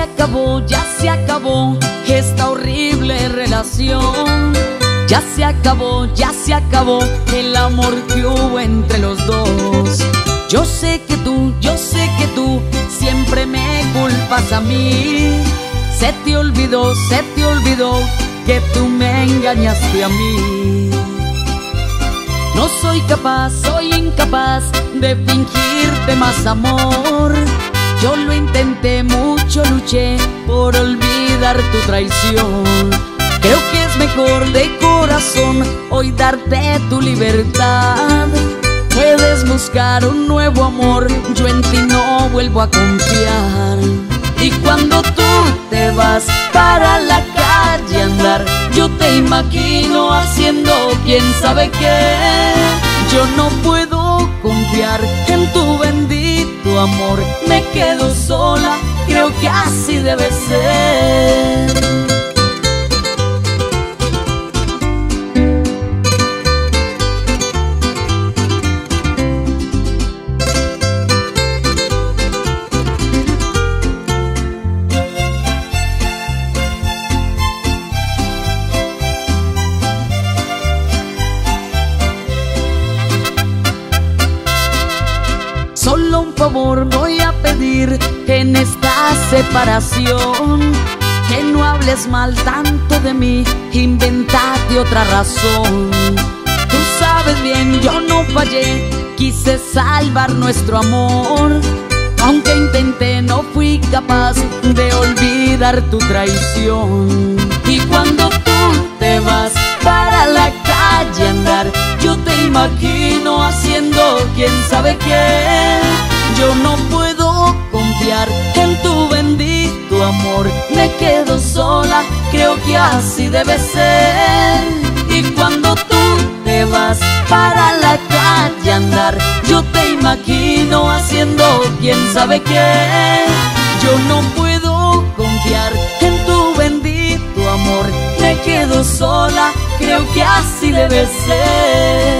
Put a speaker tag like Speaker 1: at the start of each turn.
Speaker 1: acabó, ya se acabó esta horrible relación. Ya se acabó, ya se acabó el amor que hubo entre los dos. Yo sé que tú, yo sé que tú siempre me culpas a mí. Se te olvidó, se te olvidó que tú me engañaste a mí. No soy capaz, soy incapaz de fingirte más amor. Yo lo intenté mucho, luché por olvidar tu traición. Creo que es mejor de corazón hoy darte tu libertad. Puedes buscar un nuevo amor, yo en ti no vuelvo a confiar. Y cuando tú te vas para la calle a andar, yo te imagino haciendo quién sabe qué. Yo no puedo confiar en tu bendito amor, que así debe ser. Un favor voy a pedir en esta separación. Que no hables mal tanto de mí, inventate otra razón. Tú sabes bien, yo no fallé, quise salvar nuestro amor. Aunque intenté, no fui capaz de olvidar tu traición. Y cuando tú te vas para la calle andar, yo te imagino haciendo quién sabe qué. Yo no puedo confiar en tu bendito amor, me quedo sola, creo que así debe ser. Y cuando tú te vas para la calle a andar, yo te imagino haciendo quién sabe qué. Yo no puedo confiar en tu bendito amor, me quedo sola, creo que así debe ser.